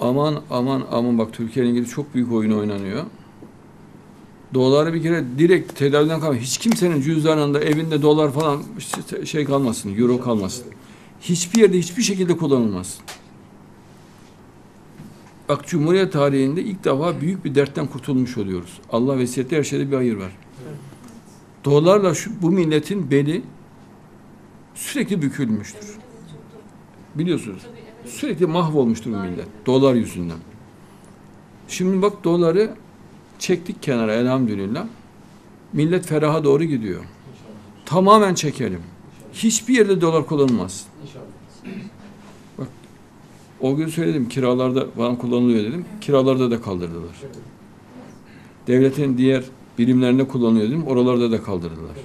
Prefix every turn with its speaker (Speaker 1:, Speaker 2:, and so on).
Speaker 1: Aman aman aman bak Türkiye'nin ilgili çok büyük oyun oynanıyor. Doları bir kere direkt tedaviden kalmıyor. Hiç kimsenin cüzdanında, evinde dolar falan şey kalmasın, euro kalmasın. Hiçbir yerde hiçbir şekilde kullanılmaz. Bak Cumhuriyet tarihinde ilk defa büyük bir dertten kurtulmuş oluyoruz. Allah vesiyette her şeyde bir hayır var. Dolarla şu, bu milletin beli sürekli bükülmüştür. Biliyorsunuz. Sürekli mahvolmuştur bu millet. Dolar yüzünden. Şimdi bak doları çektik kenara elhamdülillah. Millet feraha doğru gidiyor. Tamamen çekelim. Hiçbir yerde dolar kullanılmaz. O gün söyledim kiralarda falan kullanılıyor dedim. Kiralarda da kaldırdılar. Devletin diğer birimlerinde kullanılıyor dedim. Oralarda da kaldırdılar.